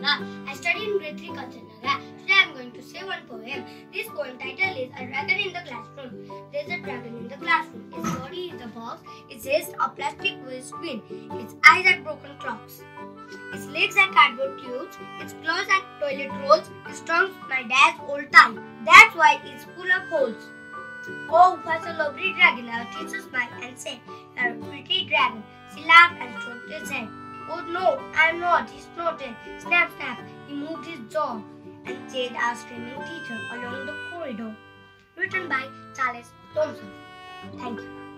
I study in grade 3 Kanchanjangha. Today I am going to say one poem. This poem title is A Dragon in the Classroom. There is a dragon in the classroom. Its body is a box. Its head a plastic wheelspin. Its eyes are broken clocks. Its legs are cardboard tubes. Its claws are toilet rolls. Its trunk my dad's old tie. That's why it's full of holes. Oh, what a lovely dragon, our teacher smiled and said, You're a pretty dragon. She laughed and stroked his head. Oh no, I'm not. He snorted. Snap, snap. He moved his jaw and chased our screaming teacher along the corridor. Written by Charles Thomson. Thank you.